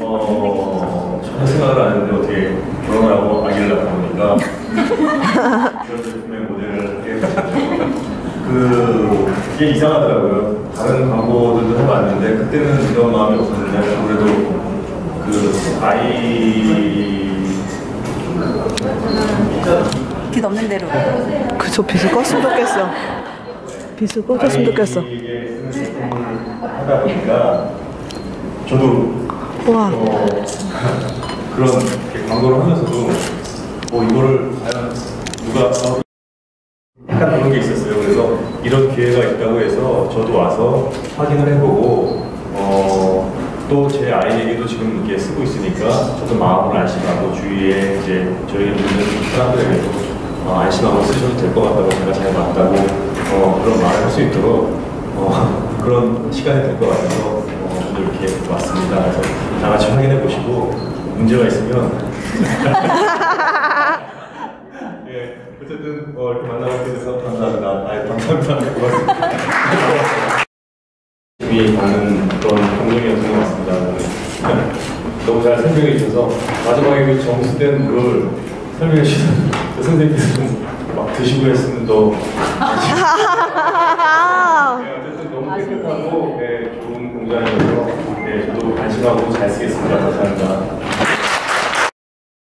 어, 전혀 생각을 안 했는데 어떻게 결혼을 하고 아기를 낳다 보니까 그런 제품의 모델을 하게. 그 이게 이상하더라고요. 다른 광고들도 해봤는데 그때는 이런 마음이 없었는데 아무래도 그 아이 길 없는 대로. 그저 빛을 껐으면 좋겠어. 빛을 꺼졌으면 좋겠어. 하다 보니까 저도 우와. 어, 그런 광고를 하면서도 어 이거를 과연 누가 어, 약간 그런 게 있었어요. 그래서 이런 기회가 있다고 해서 저도 와서 확인을 해보고 어, 또 제 아이에게도 지금 이렇게 쓰고 있으니까 저도 마음을 안심하고 주위에 이제 저에게 믿는 사람들에게도 어, 안심하고 쓰셔도 될 것 같다고 제가 잘 맞다고 어, 그런 말을 할 수 있도록 어, 그런 시간이 될 것 같아서 이렇게 왔습니다. 그래서 다 같이 확인해 보시고 문제가 있으면 예, 어쨌든 어, 이렇게 만나게 돼서 감사합니다. 아, 감사합니다. 고맙습니다. 이 받는 그런 감정이었던 것 같습니다. 오늘. 너무 잘 설명해 주셔서 마지막에 그 정수된 물을 설명해 주신 그 선생님께서는 막 드시고 했으면 더 네, 어쨌든 너무 깨끗하고 네, 좋은 공장이어서 감사하고 잘 쓰겠습니다. 감사합니다.